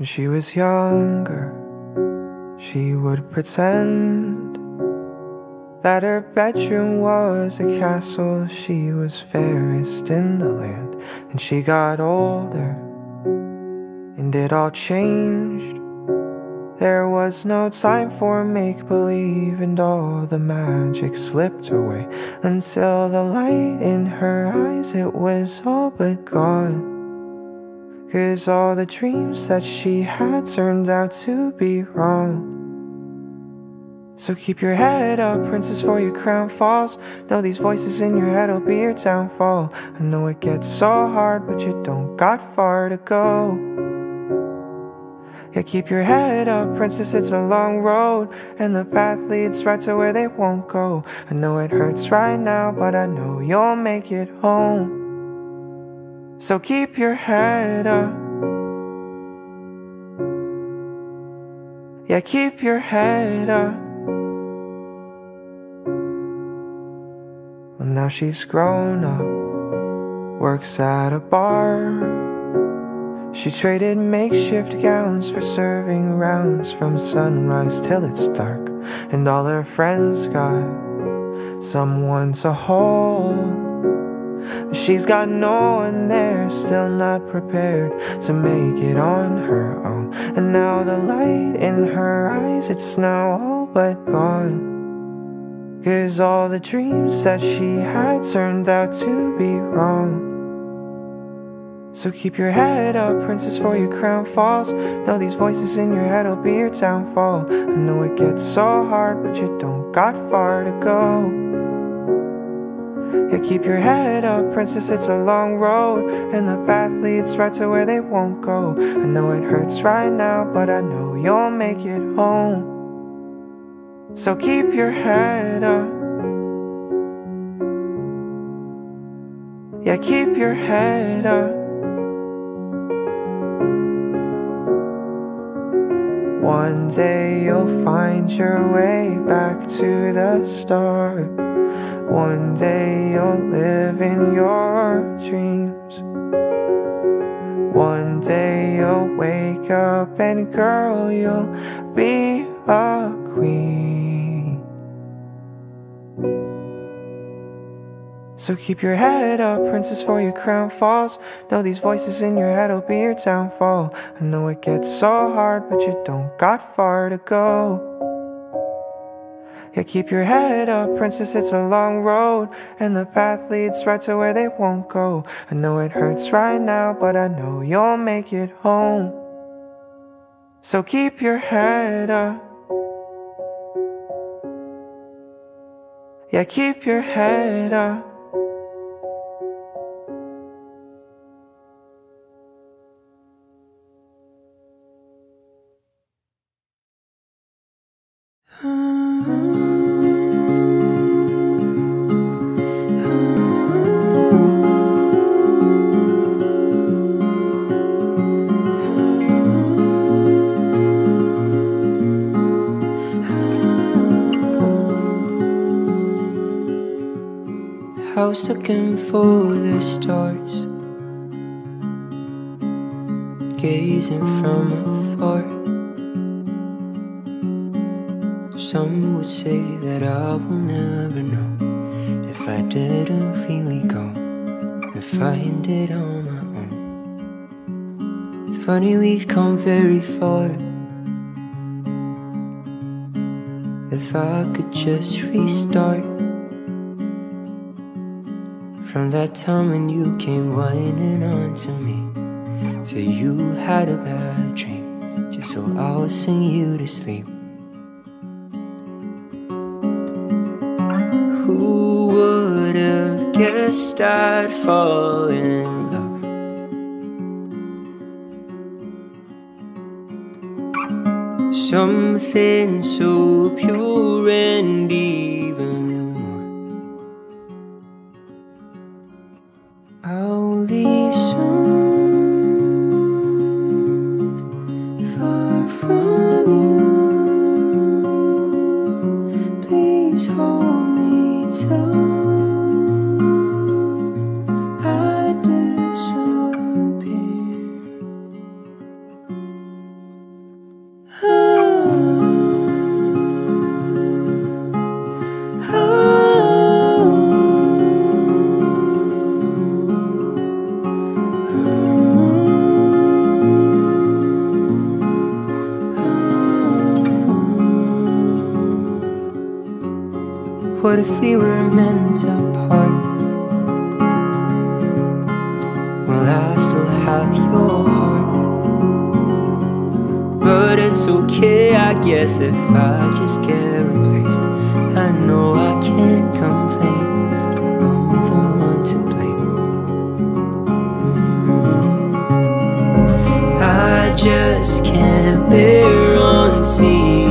When she was younger, she would pretend that her bedroom was a castle. She was fairest in the land. Then she got older, and it all changed. There was no time for make believe, and all the magic slipped away until the light in her eyes it was all but gone. Cause all the dreams that she had turned out to be wrong. So keep your head up, princess, for your crown falls. Know these voices in your head will be your downfall. I know it gets so hard, but you don't got far to go. Yeah, keep your head up, princess, it's a long road, and the path leads right to where they won't go. I know it hurts right now, but I know you'll make it home. So keep your head up. Yeah, keep your head up. Well, now she's grown up, works at a bar. She traded makeshift gowns for serving rounds from sunrise till it's dark. And all her friends got someone to hold. She's got no one there, still not prepared to make it on her own. And now the light in her eyes, it's now all but gone. Cause all the dreams that she had turned out to be wrong. So keep your head up, princess, for your crown falls. Know these voices in your head will be your downfall. I know it gets so hard, but you don't got far to go. Yeah, keep your head up, princess, it's a long road And the path leads right to where they won't go. I know it hurts right now, but I know you'll make it home. So keep your head up. Yeah, keep your head up One day you'll find your way back to the start one day you'll live in your dreams. One day you'll wake up and girl, you'll be a queen. So keep your head up, princess, for your crown falls. Know these voices in your head will be your downfall. I know it gets so hard, but you don't got far to go. Yeah, keep your head up, princess, it's a long road And the path leads right to where they won't go I know it hurts right now, but I know you'll make it home So keep your head up Yeah, keep your head up for the stars. Gazing from afar. Some would say that I will never know If I didn't really go And find it on my own. Funny we've come very far. If I could just restart from that time when you came whining on to me Say you had a bad dream Just so I would sing you to sleep. Who would have guessed I'd fall in love? Something so pure and even just can't bear on seeing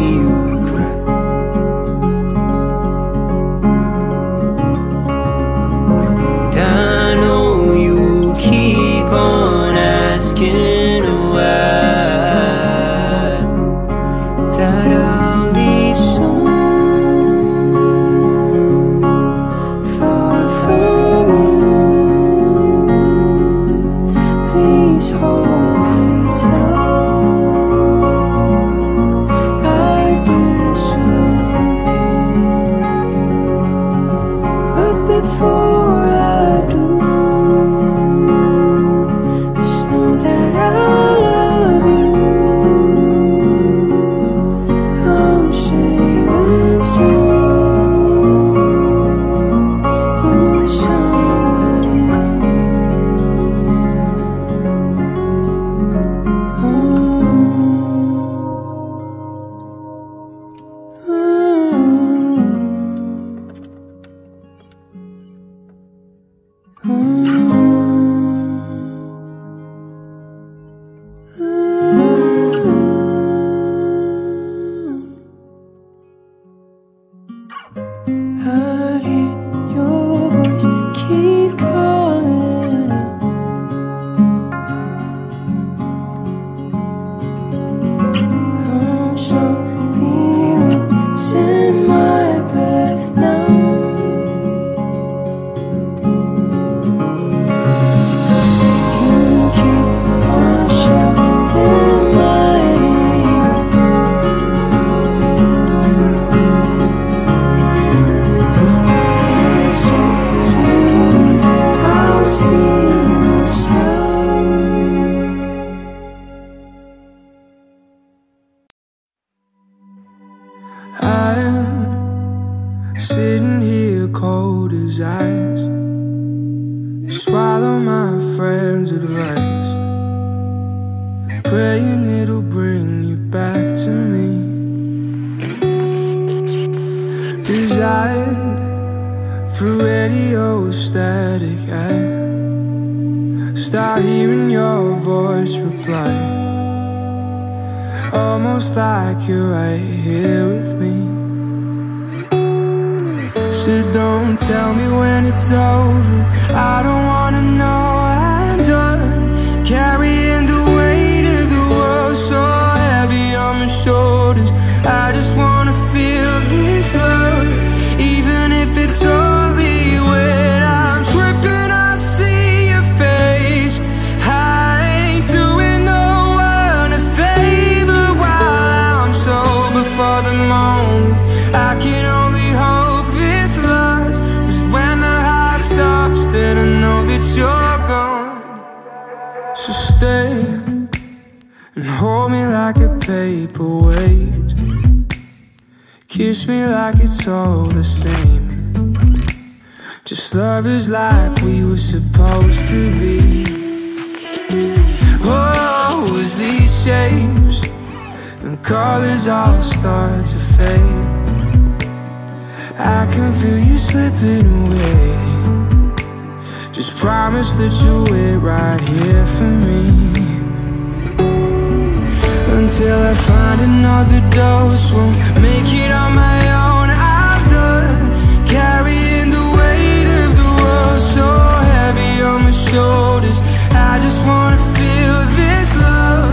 that you wait right here for me. Until I find another dose Won't make it on my own. I'm done carrying the weight of the world So heavy on my shoulders. I just wanna feel this love.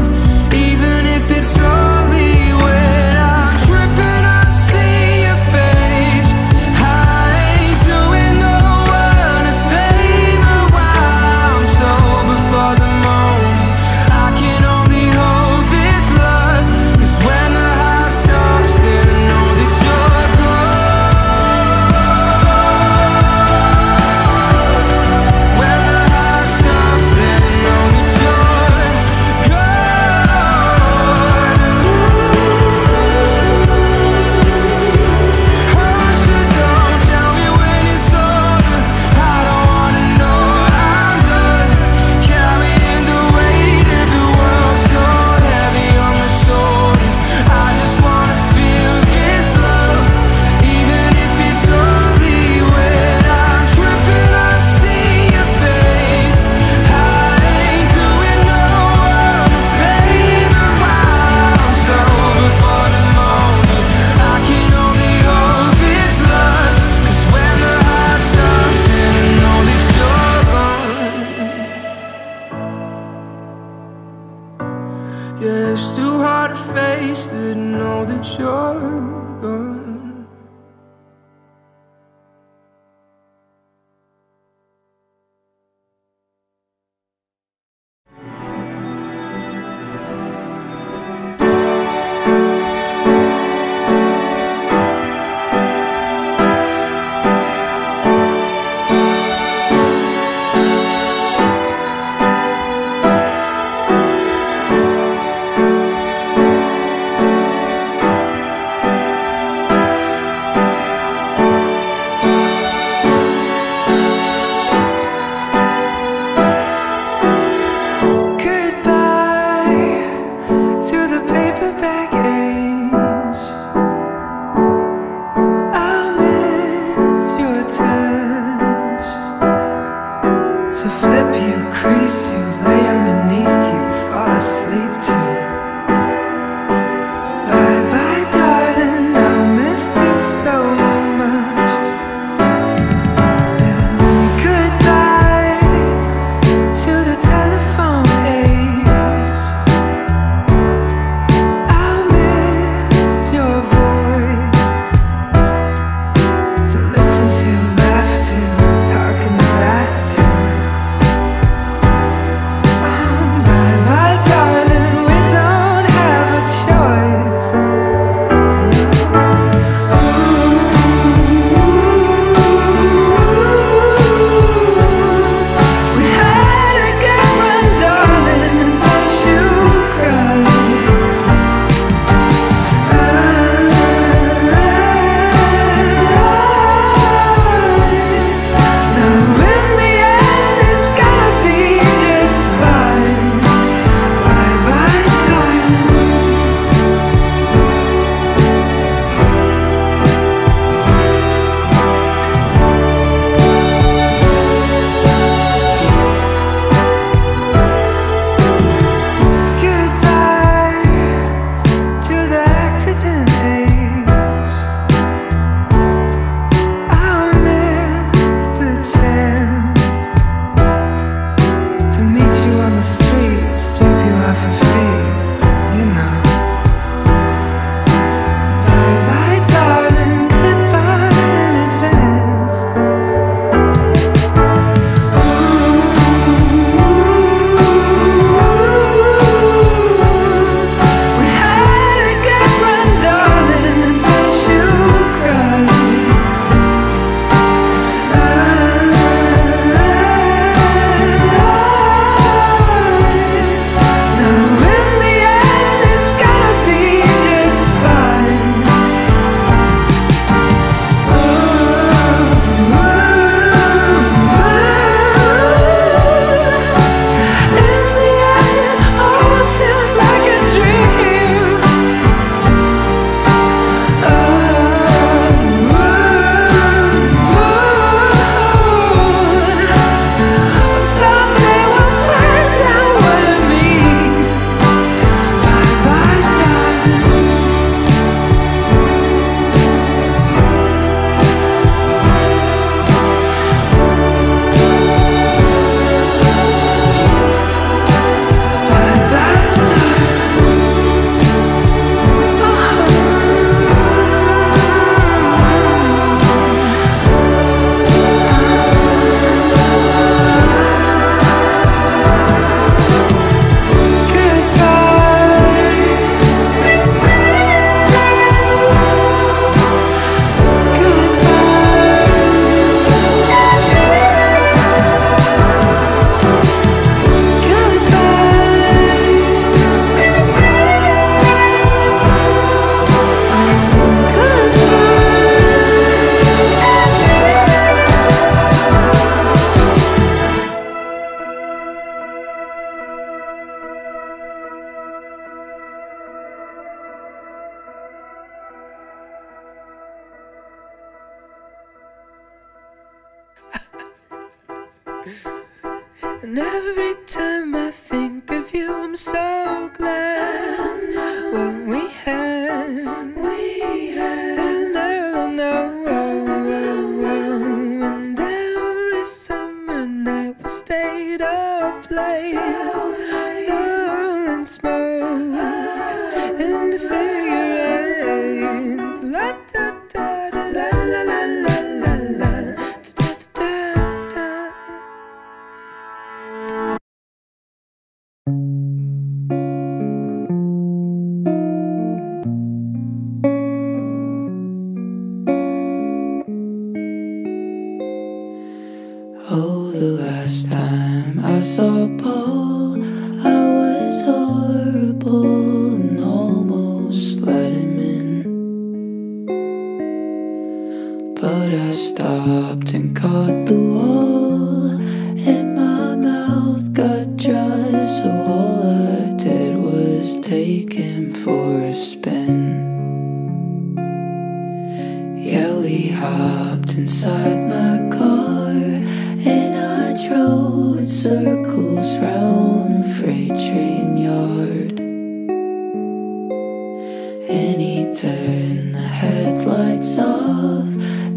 Turned the headlights off,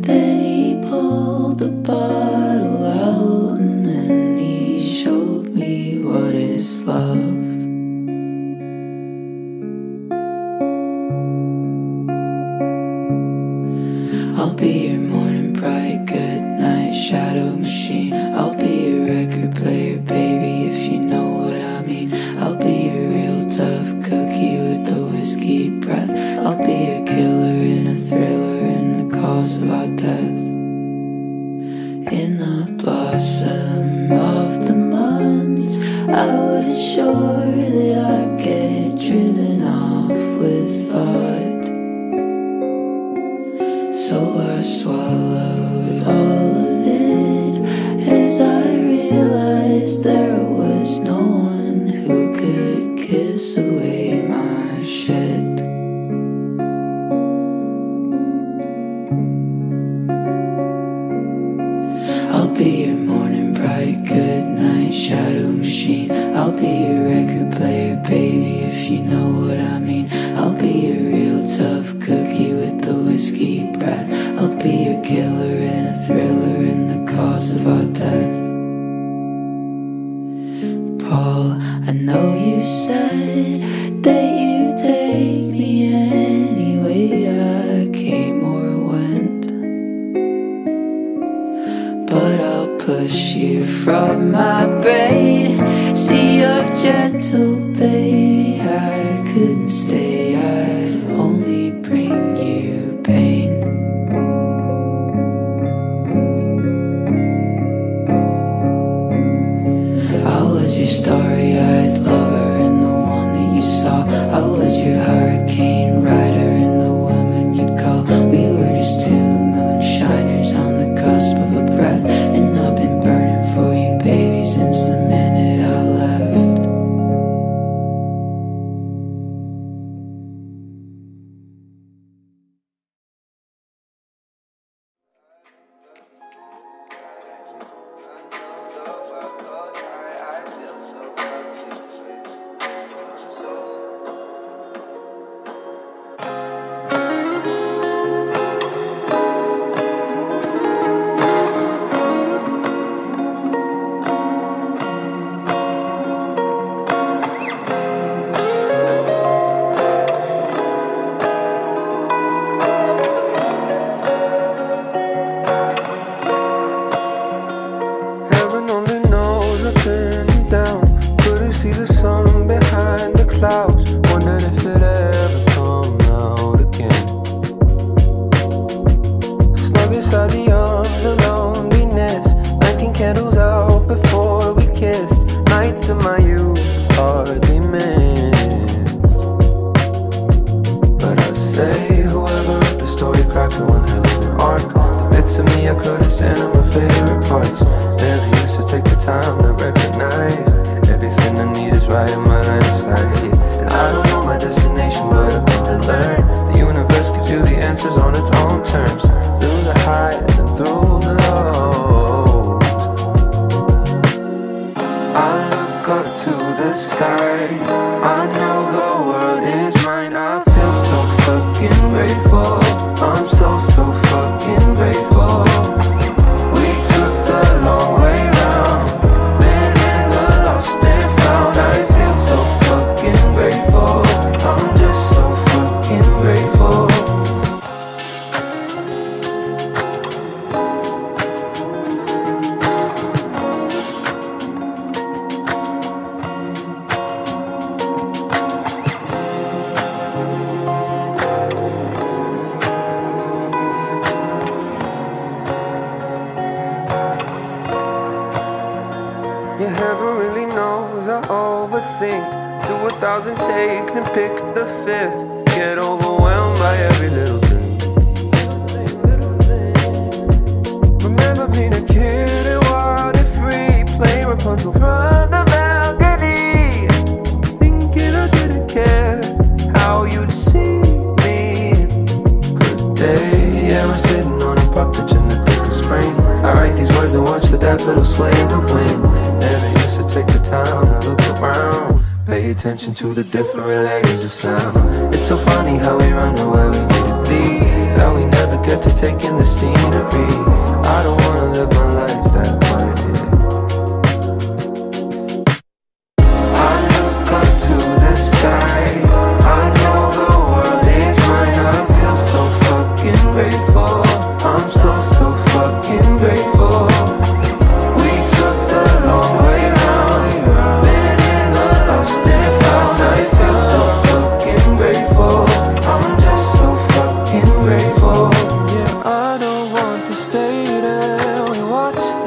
then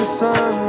the sun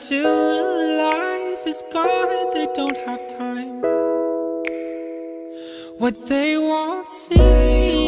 Until life is gone, they don't have time. What they won't see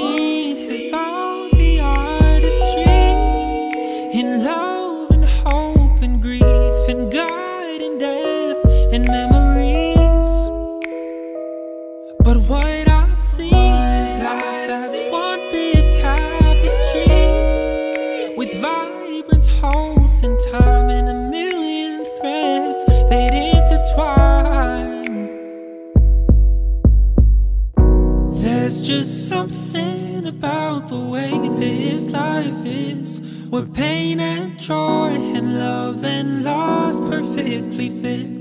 about the way this life is Where pain and joy and love and loss perfectly fit.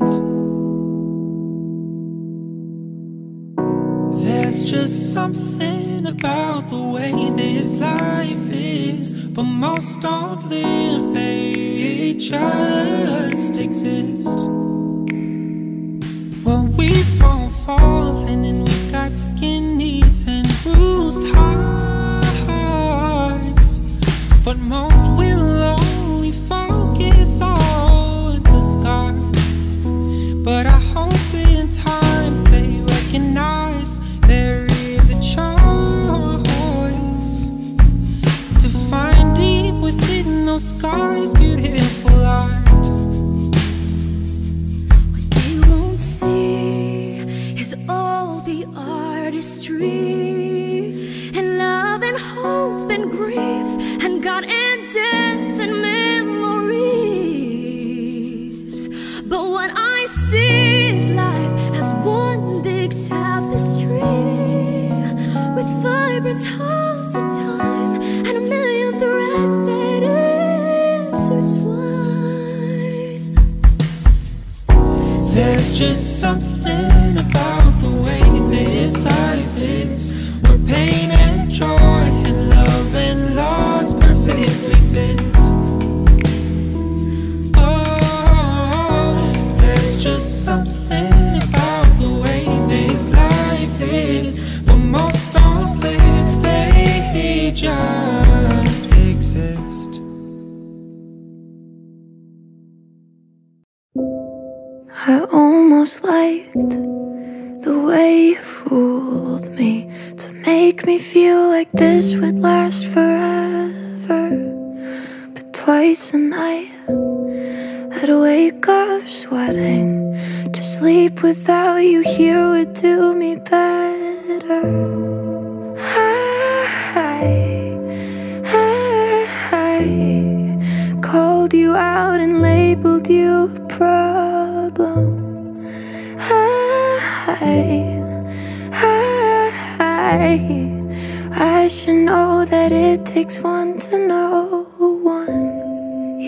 There's just something about the way this life is But most don't live, they just exist. Well, we've all fallen and we got skinny but most will lose.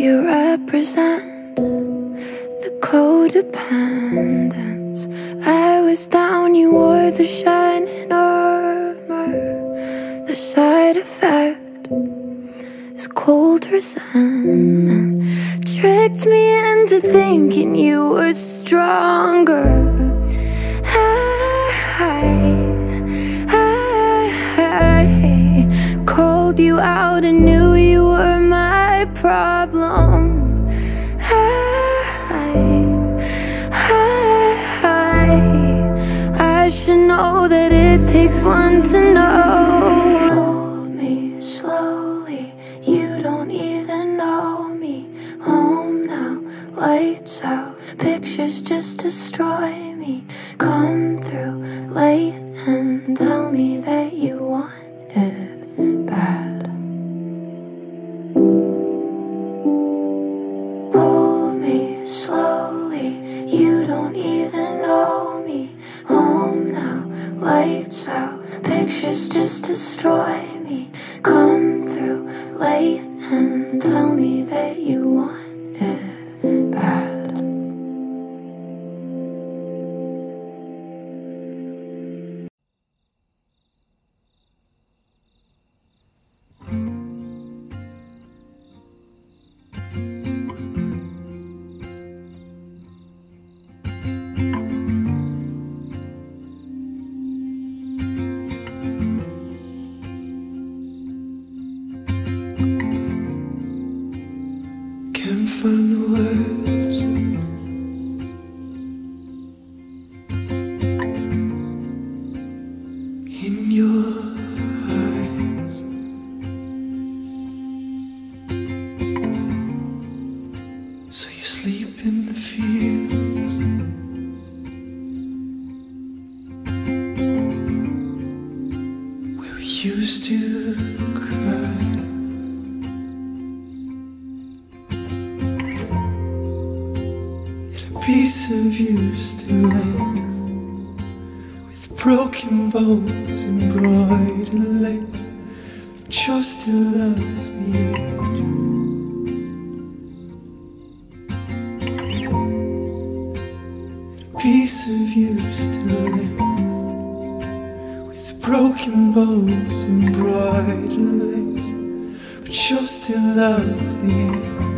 You represent the codependence. I was down, you wore the shining armor. The side effect is cold resentment. Tricked me into thinking you were stronger. I, I, called you out and knew you were problem. I, I, I, I should know that it takes one to know. Of you still lays with broken bones embroidered lace. But you still love the age. Piece of you still lays with broken bones embroidered lace. But you still love the age.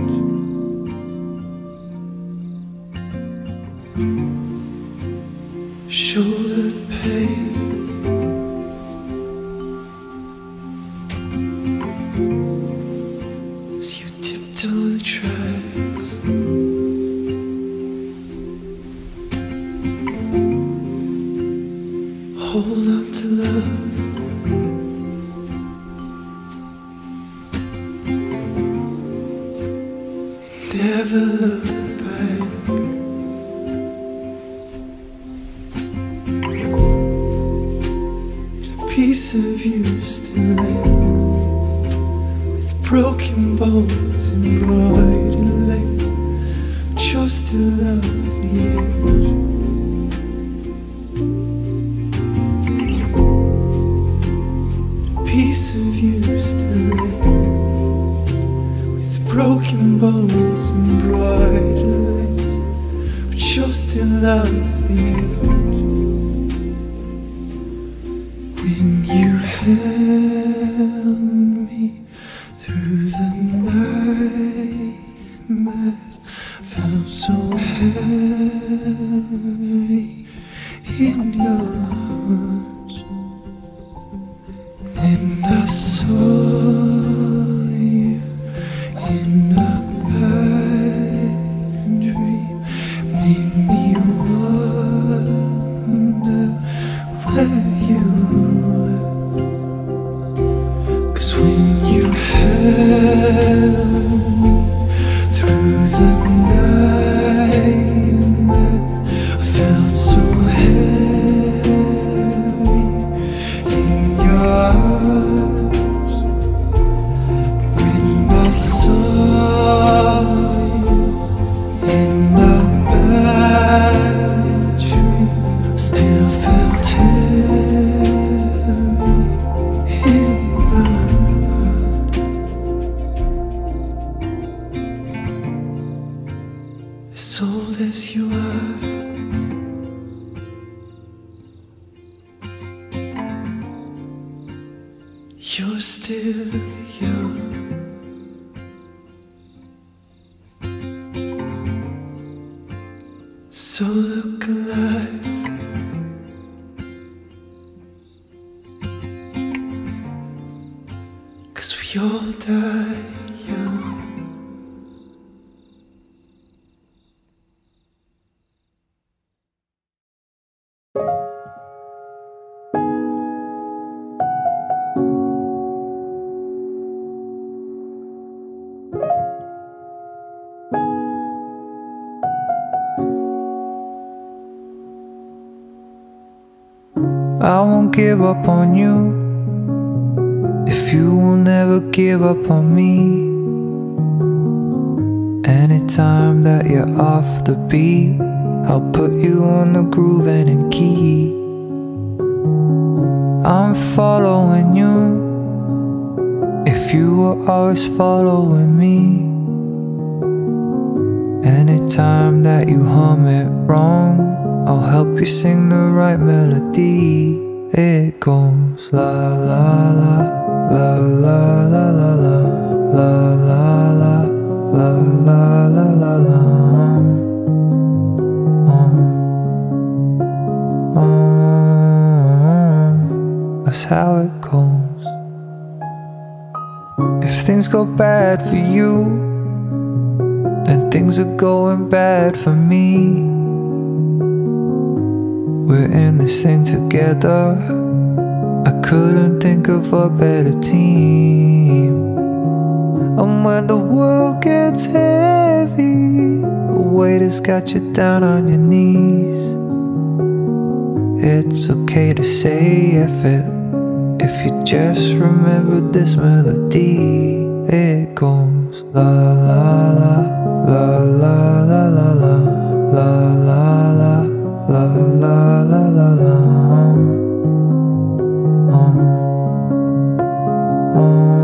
and bright lights, but you're still out of. I won't give up on you if you will never give up on me. Anytime that you're off the beat, I'll put you on the groove and a key. I'm following you if you were always following me. Anytime that you hum it wrong, I'll help you sing the right melody. It goes la la la la la la la la la la la la la la la la. Um, um, That's how it goes. If things go bad for you, then things are going bad for me. We're in this thing together. I couldn't think of a better team. And when the world gets heavy, the weight has got you down on your knees. It's okay to say F it if you just remember this melody. It goes la la la la la la la la la la la la la la la la. Oh. Oh.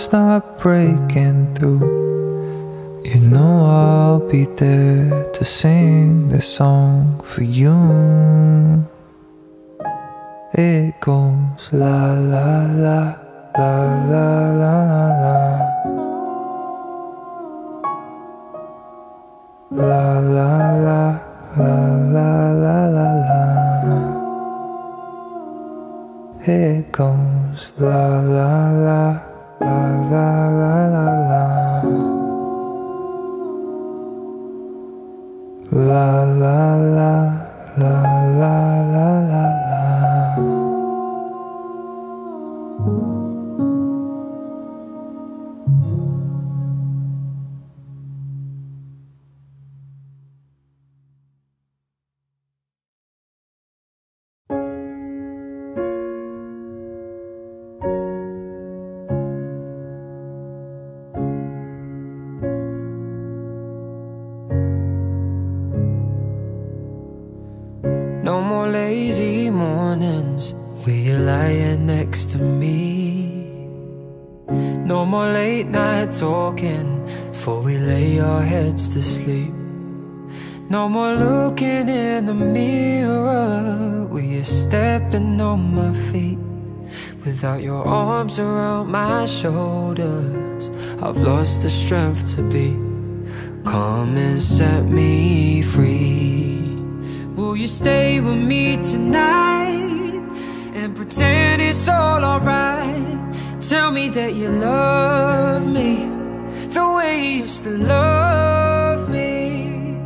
stop breaking. Lazy mornings where you're lying next to me. No more late night talking before we lay our heads to sleep. No more looking in the mirror where you're stepping on my feet. Without your arms around my shoulders, I've lost the strength to be. Come and set me free. Will you stay with me tonight and pretend it's all alright? Tell me that you love me the way you used to love me.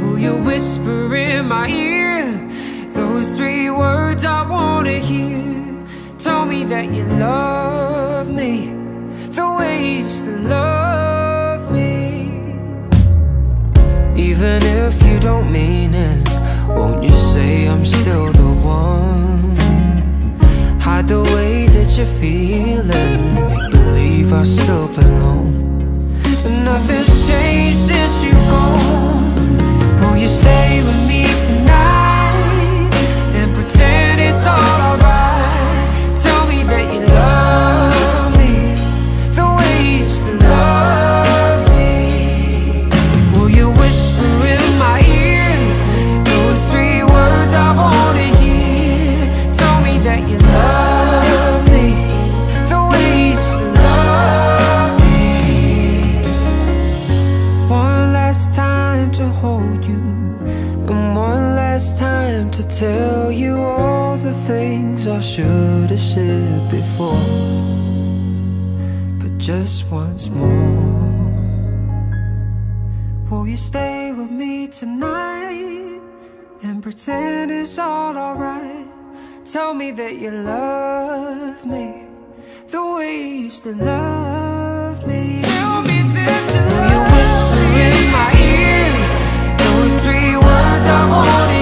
Will you whisper in my ear those three words I wanna hear? Tell me that you love me the way you used to love me. Even if you don't mean it, won't you say I'm still the one? Hide the way that you're feeling, make believe I still belong. But nothing's changed since you've gone. Will you stay with me tonight tell you all the things I should have said before. But just once more. Will you stay with me tonight and pretend it's all alright? Tell me that you love me the way you used to love me. Tell me that you Will you whisper in my ear those three words I wanna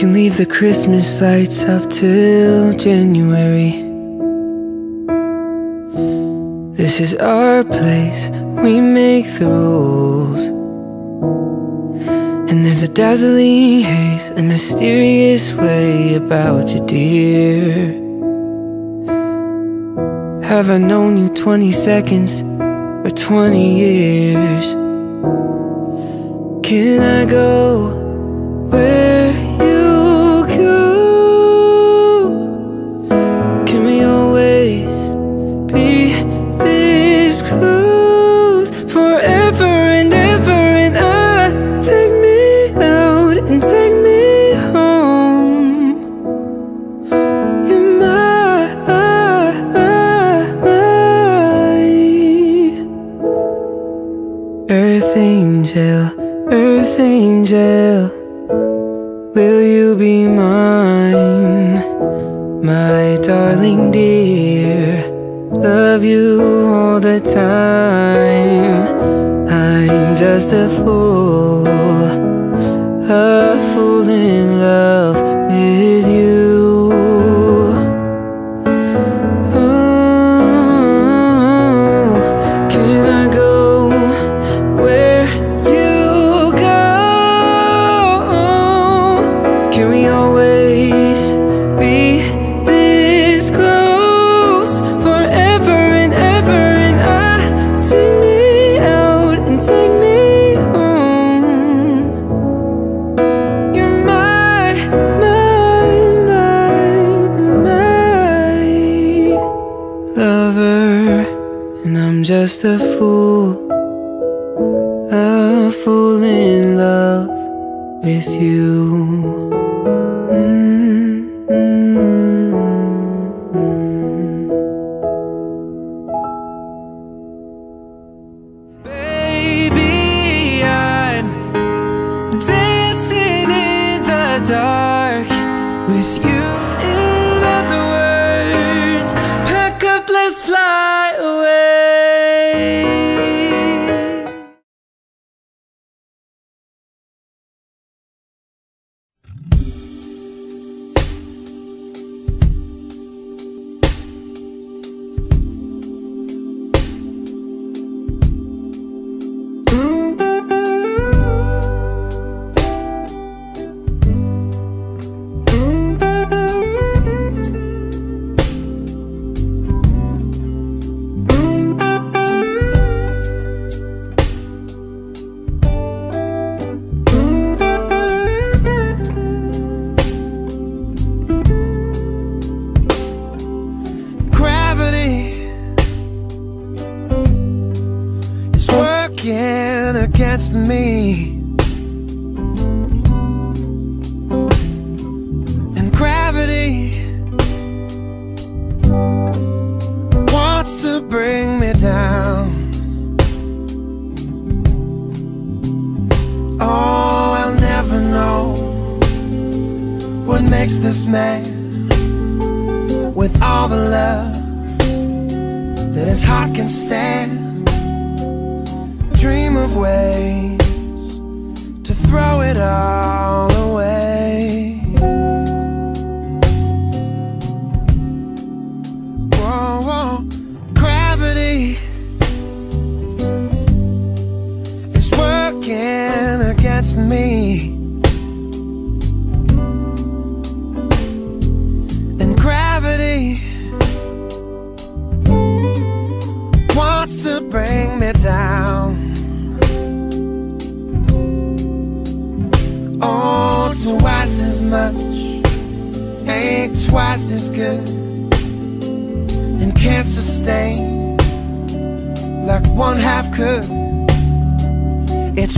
can leave the Christmas lights up till January. This is our place, we make the rules. And there's a dazzling haze, a mysterious way about you, dear. Have I known you 20 seconds or 20 years? Can I go where?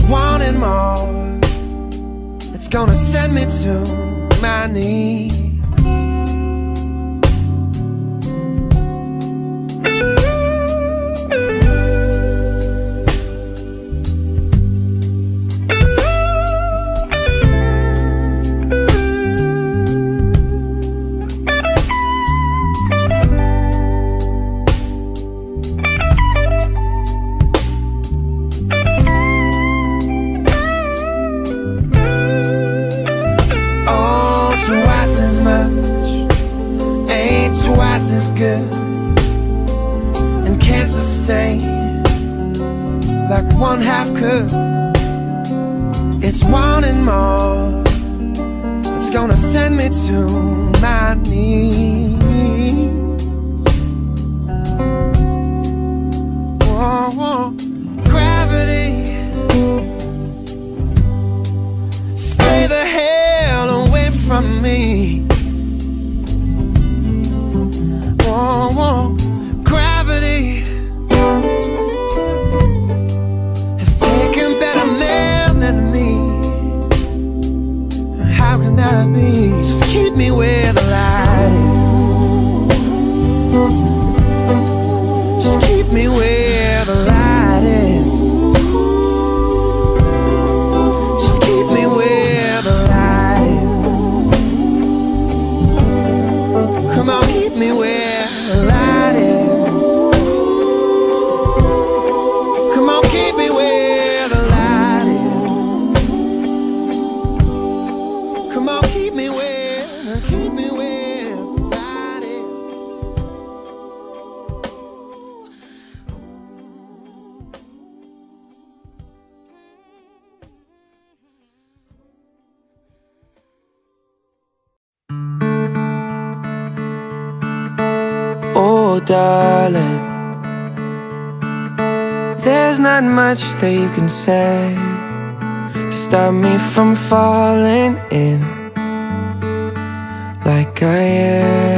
wanting more. It's gonna send me to my knees. Darling, there's not much that you can say to stop me from falling in like I am.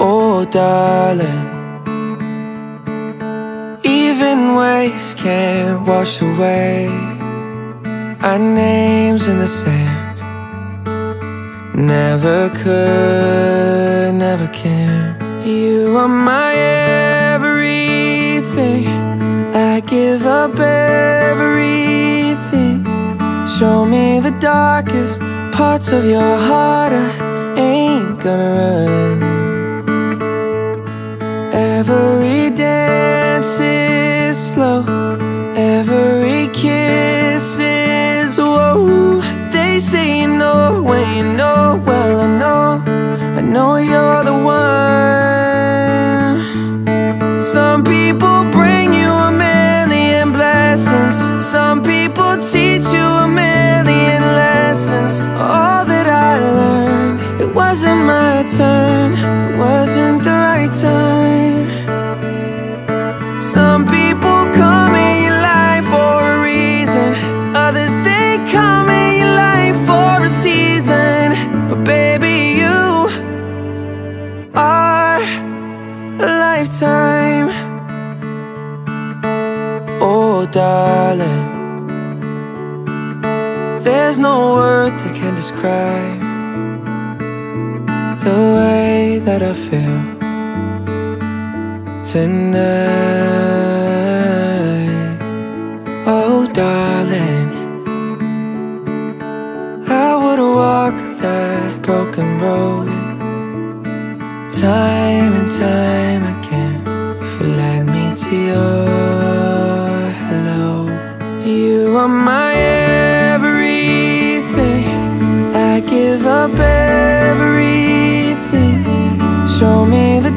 Oh, darling, even waves can't wash away our names in the sand. Never could, never can. You are my everything. I give up everything. Show me the darkest parts of your heart. I ain't gonna run. Every dance is slow. Every kiss is whoa. When you know. Well, I know, I know you're the one. Some people bring you a million blessings. Some people teach you a million lessons. All that I learned, it wasn't my turn. It wasn't the right time. There's no word that can describe the way that I feel tonight. Oh, darling, I would walk that broken road time and time again if you led me to your hello. You are my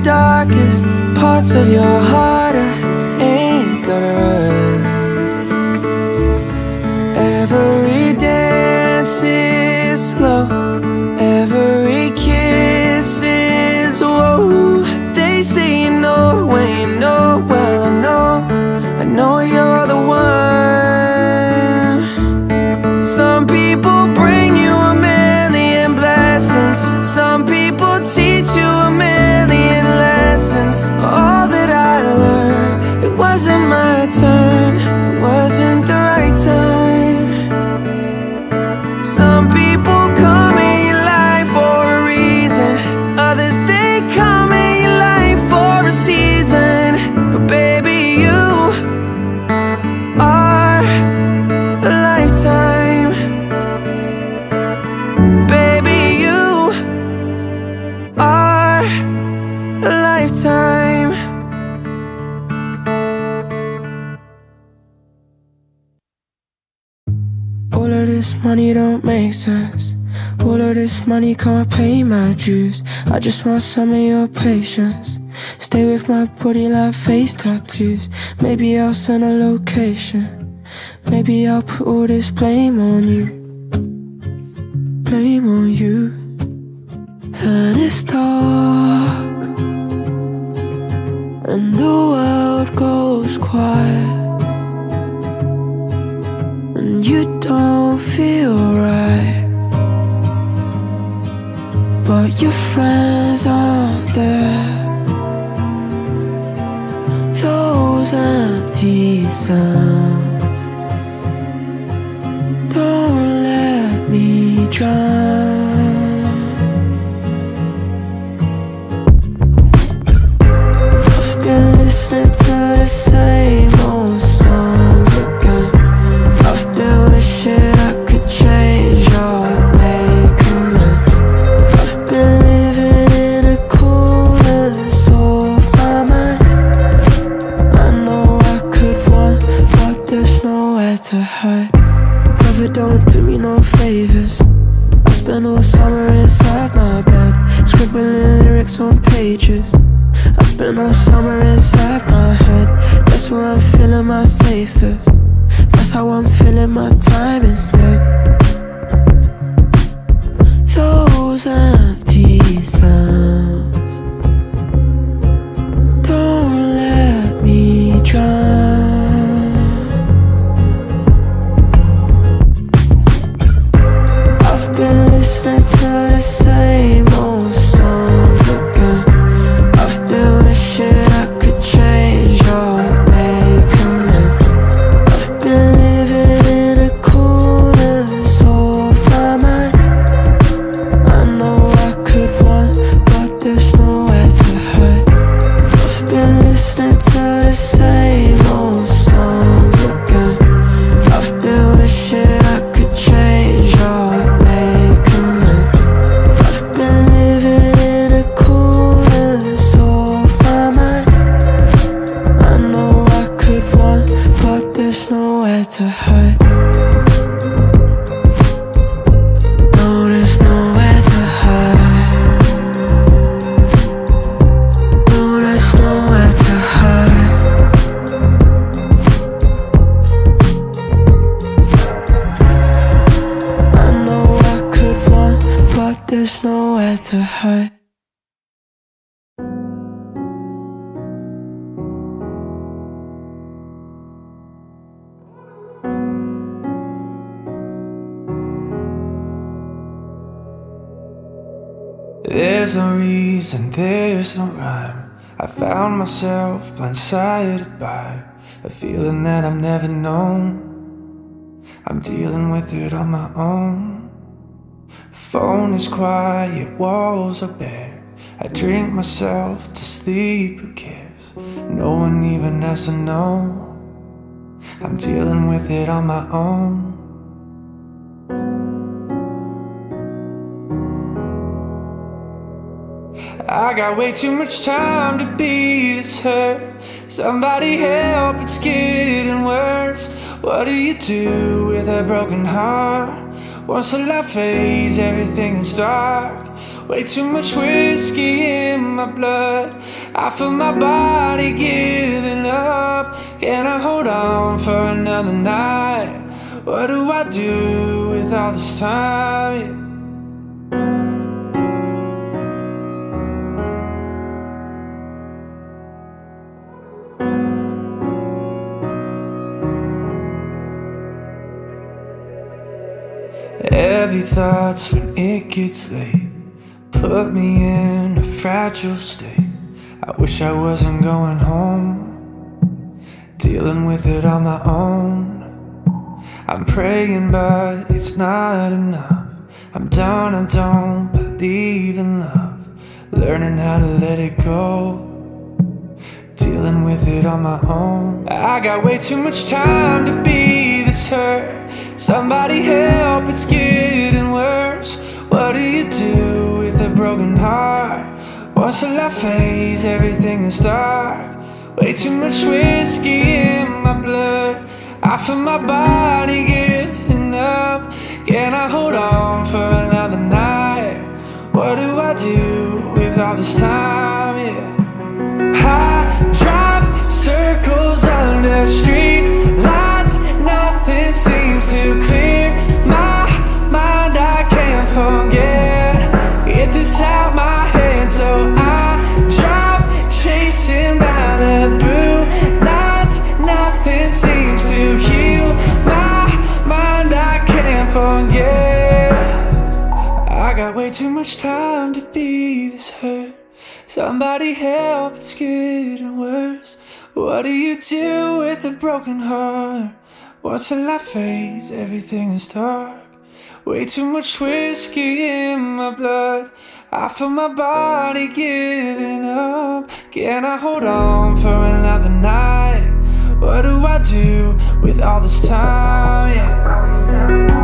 darkest parts of your heart. I ain't gonna run. Every dance make sense. All of this money can't pay my dues. I just want some of your patience. Stay with my body like face tattoos. Maybe I'll send a location. Maybe I'll put all this blame on you. Blame on you. Then it's dark. And the world goes quiet. You don't feel right. But your friends aren't there. Those empty sounds don't let me drown. On pages. I spend all summer inside my head. That's where I'm feeling my safest. That's how I'm feeling my time instead. There's no rhyme. I found myself blindsided by a feeling that I've never known. I'm dealing with it on my own. Phone is quiet, walls are bare. I drink myself to sleep, who cares? No one even has to know. I'm dealing with it on my own. I got way too much time to be this hurt. Somebody help, it's getting worse. What do you do with a broken heart? Once the light fades, everything is dark. Way too much whiskey in my blood. I feel my body giving up. Can I hold on for another night? What do I do with all this time? Heavy thoughts when it gets late. Put me in a fragile state. I wish I wasn't going home. Dealing with it on my own. I'm praying but it's not enough. I'm down, I don't believe in love. Learning how to let it go. Dealing with it on my own. I got way too much time to be this hurt Somebody help, it's getting worse What do you do with a broken heart? Once the light fades, everything is dark Way too much whiskey in my blood I feel my body giving up Can I hold on for another night? What do I do with all this time? Yeah. I drive circles under street much time to be this hurt. Somebody help, it's getting worse. What do you do with a broken heart? What's the light phase? Everything is dark. Way too much whiskey in my blood. I feel my body giving up. Can I hold on for another night? What do I do with all this time? Yeah.